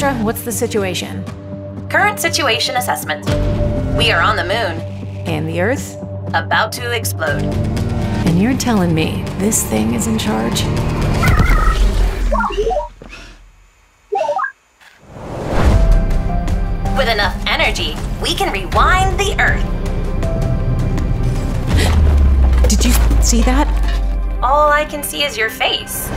Astra, what's the situation? Current situation assessment. We are on the moon, And the Earth? about to explode. And you're telling me this thing is in charge? With enough energy, we can rewind the Earth. Did you see that? All I can see is your face.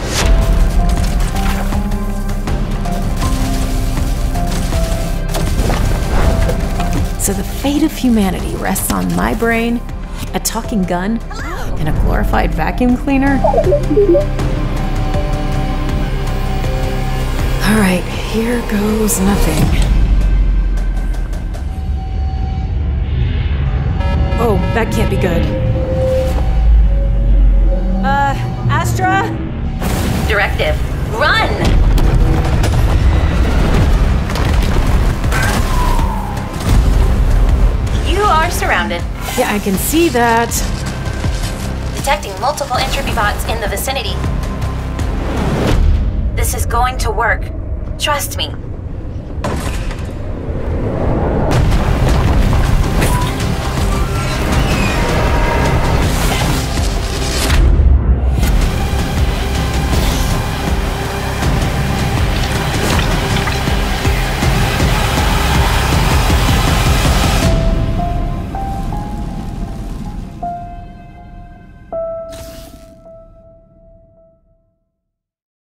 So the fate of humanity rests on my brain, a talking gun, and a glorified vacuum cleaner? All right, here goes nothing. Oh, that can't be good. Uh, Astra? Directive. Run! Surrounded. Yeah, I can see that. Detecting multiple entropy bots in the vicinity. This is going to work. Trust me.